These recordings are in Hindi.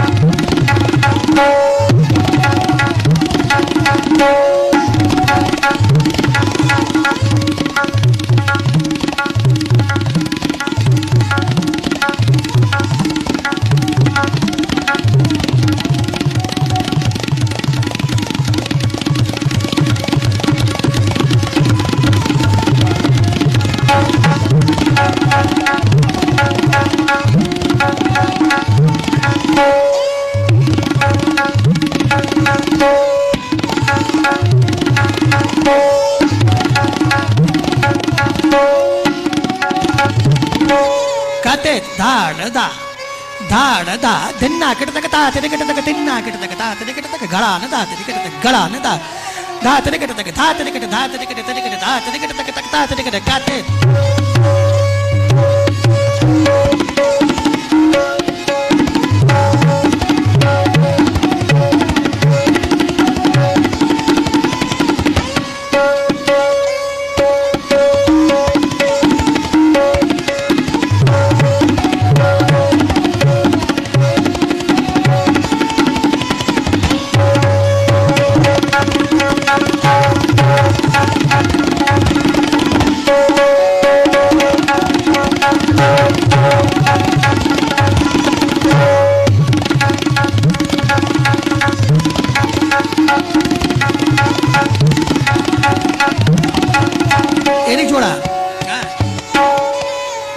Mm-hmm. धात निकट तक घड़ा न धात निकट तक घड़ा न धात धात निकट तक धात निकट धात निकट तनिकट धात निकट तक धात निकट काते जोड़ा।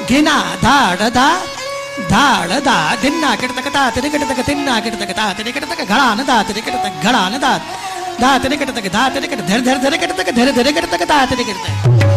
धिना धाड़, धा धाड़, धा, धिन्ना, किटतक, धा तिरे किटतक तक किटतक, धा तिरे किटतक, घड़ान, धा तिरे किटतक, घड़ान, धा धा तिरे किटतक, धा तिरे किट, धर धर, धरे, किटतक, धरे धरे, किटतक, धा तिरे किटतक।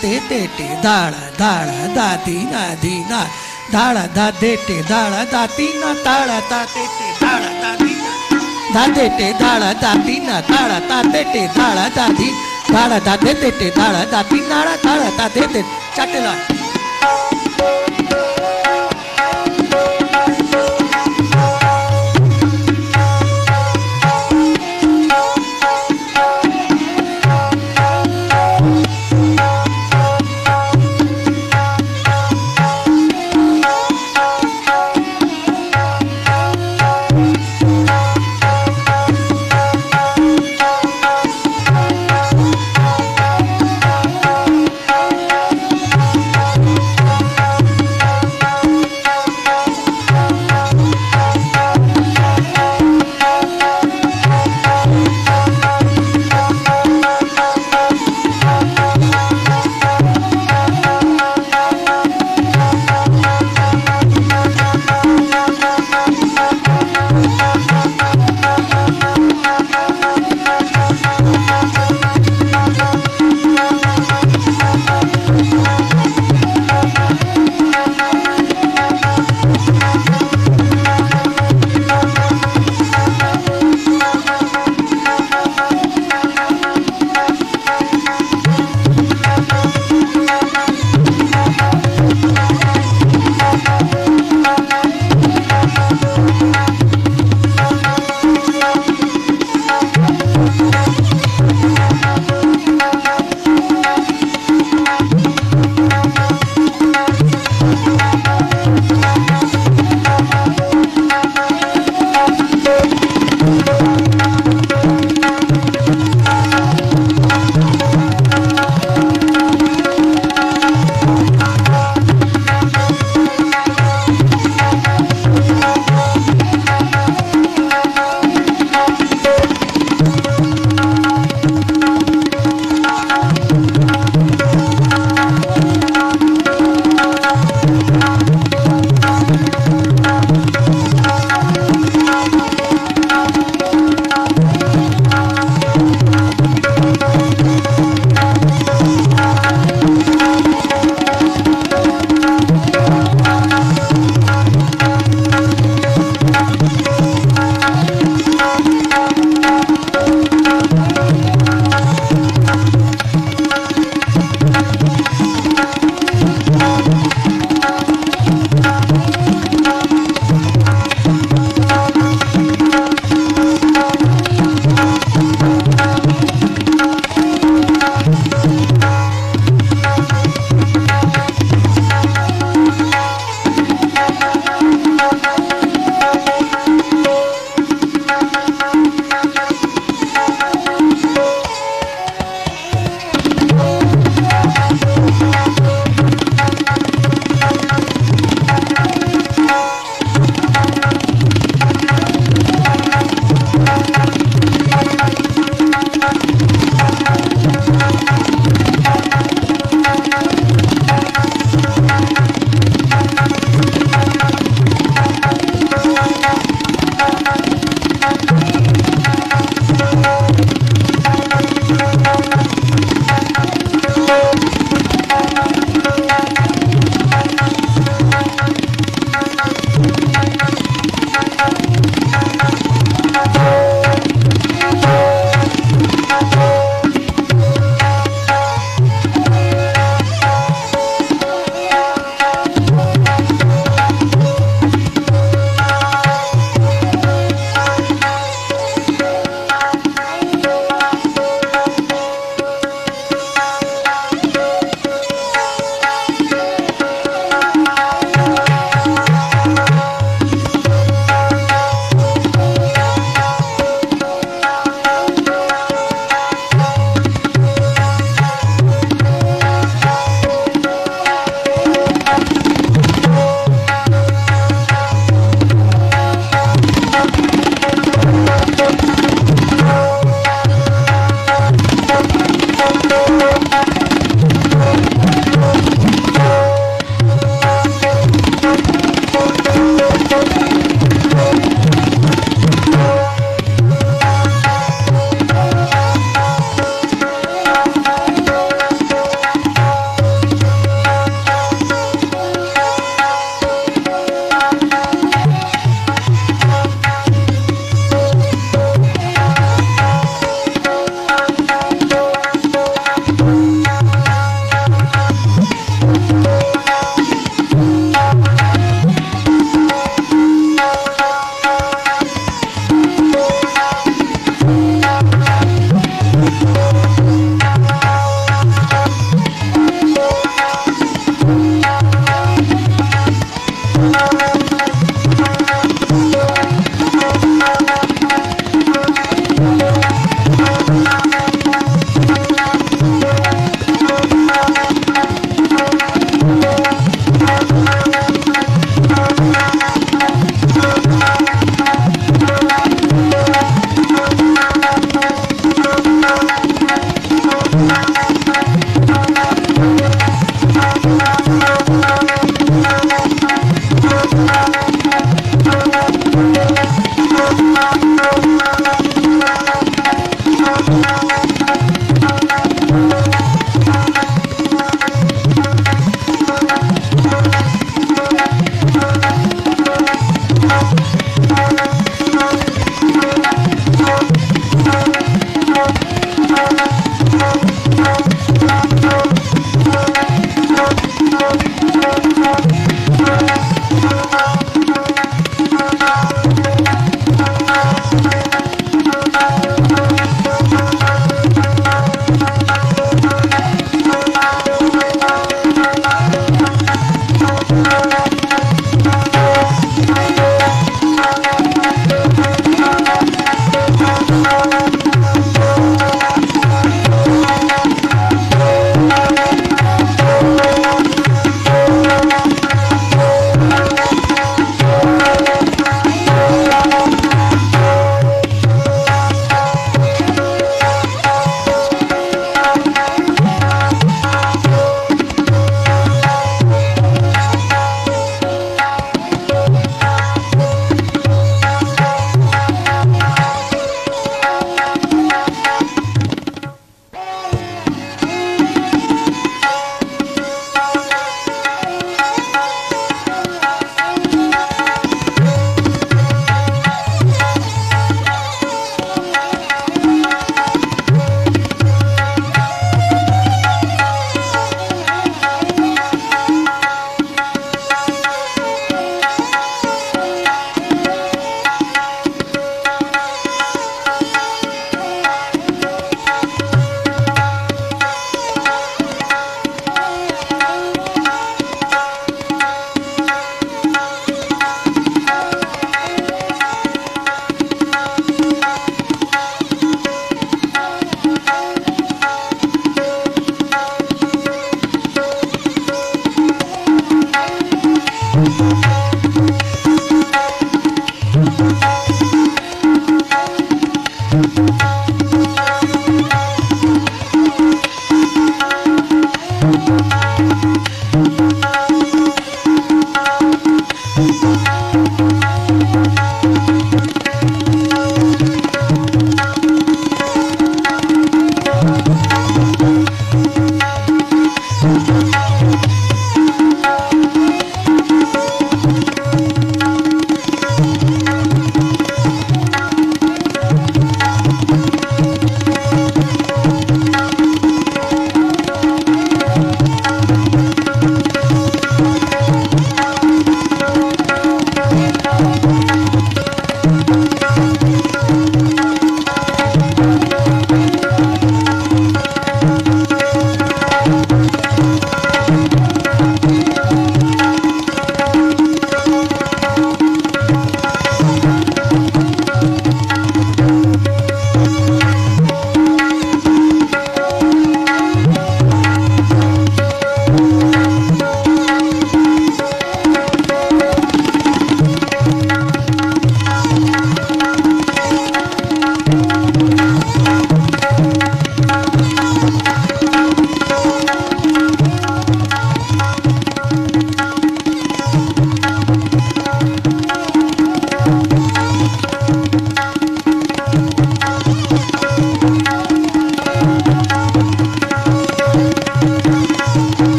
ते टेटे दाड़ा दाड़ा, दादी, नादी, ना, दाड़ा दा देटे दाड़ा दाती ना ताड़ा ता तेटे दाड़ा, दादी दा देटे दाड़ा दाती ना ताड़ा ता तेटे दाड़ा, दादी, दाड़ा दा दे देटे दाड़ा दाती नाड़ा दाड़ा ता दे दे चटला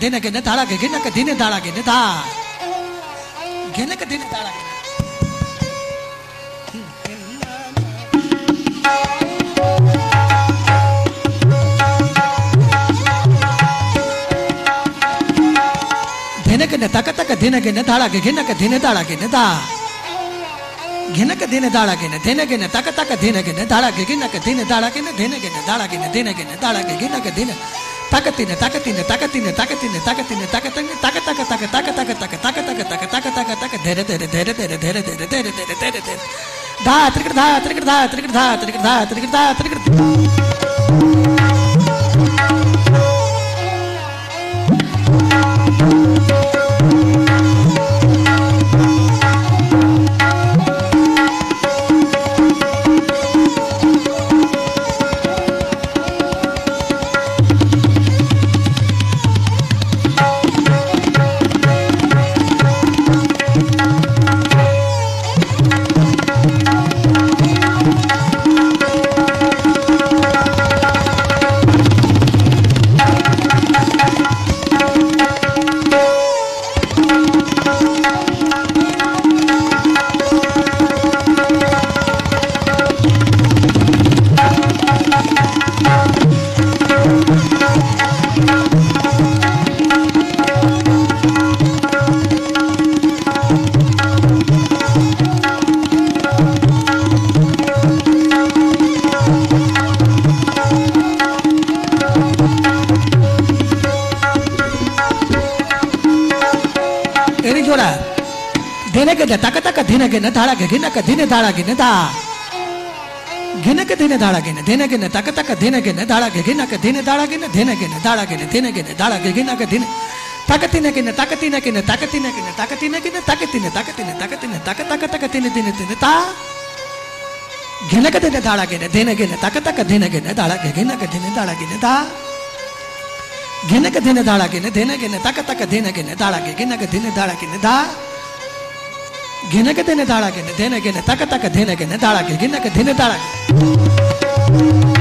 दिन के ने ताड़ा के गिन के दिन ताड़ा के ने ता गिन के दिन ताड़ा के दिन के ने तक तक दिन के ने ताड़ा के गिन के दिन ताड़ा के ने ता घिन के दिन ताड़ा के ने दिन के ने तक तक दिन के ने ताड़ा के घिन के दिन ताड़ा के ने दिन के ने ताड़ा के ने दिन के ने ताड़ा के घिन के दिन ताकतिने ताकतिने ताकतिने ताकतिने ताकतिने ताकतंगे ताक ताक ताक ताक ताक ताक ताक ताक ताक ताक ताक ताक धीरे धीरे धीरे धीरे धीरे धीरे धीरे धीरे धीरे धा त्रिकट धा त्रिकट धा त्रिकट धा त्रिकट धा त्रिकट धा त्रिकट ढता ताकत का धीने के न धारा के घिने का धीने धारा के न धा घिने के धीने धारा के न धीने के न ताकत तक धीने गिने धाड़ा गे घिना के धीने धारा के न धीने गिने धाड़ा गिने धीने गिने धाड़ा गे घिना के धीने न ताकत ताकतीने के न ताकत ताकतीने किने ताकतीने ताकतीने ताकतीने ताक ताक ताकत तीने तीने तीने ता घिने के धीने धाड़ा गिने धीने गिने तक तक धीने गिने धाड़ा गे घिने के धीने के न ता घिने के धीने धाड़ा गिने धीने गिने तक तक धीने गिने धाड़ा गे घिने के धीने धाड़ा गिने ता घिनक देने धाड़ा के धेने के, तक तक धेने के धाड़ा के घिनक धिन धाड़ा के।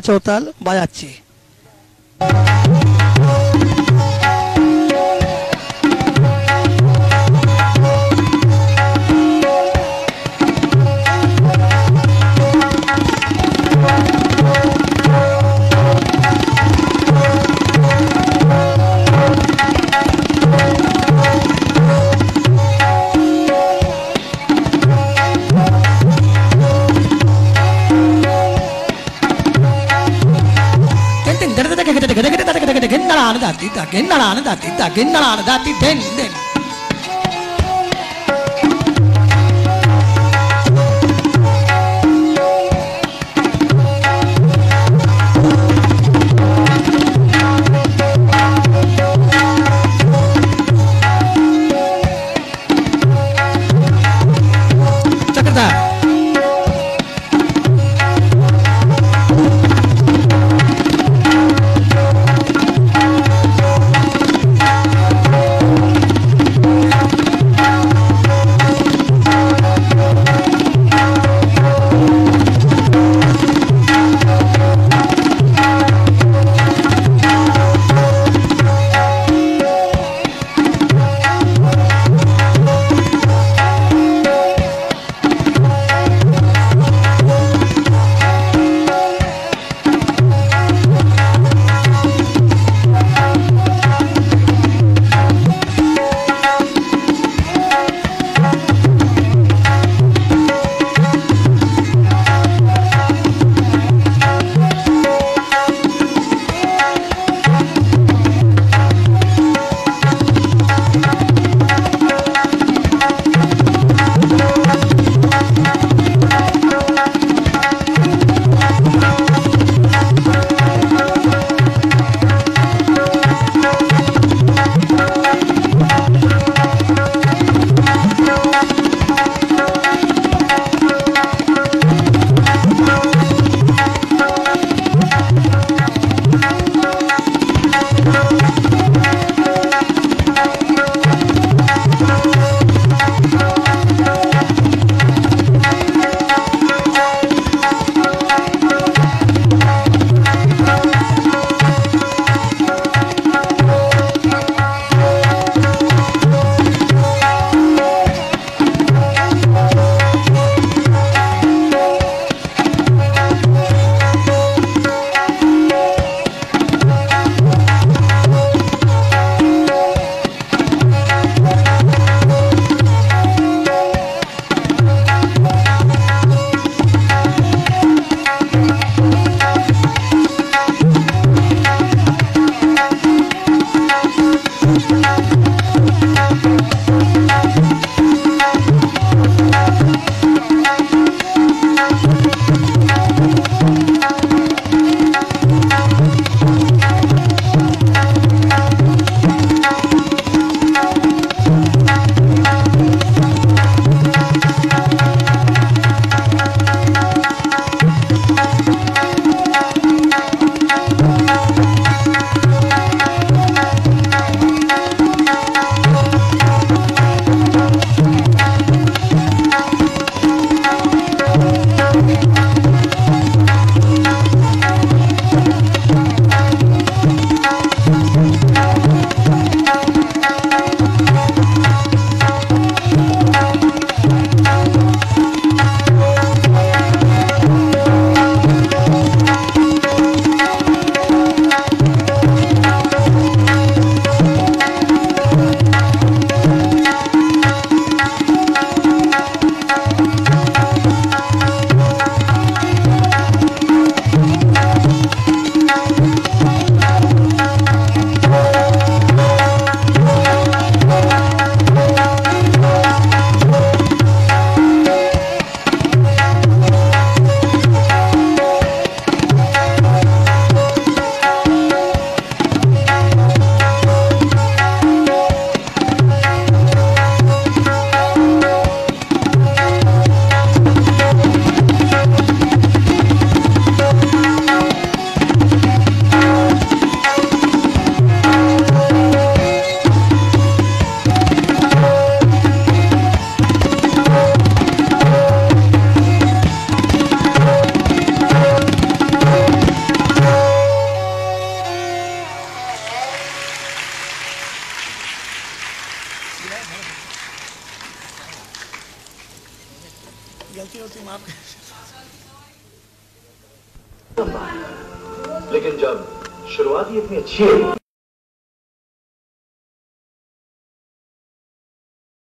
চৌতাল বাজাচ্ছি। ගෙන්නලාන දත්ති දා ගෙන්නලාන දත්ති දා ගෙන්නලාන දත්ති දෙන් දෙන්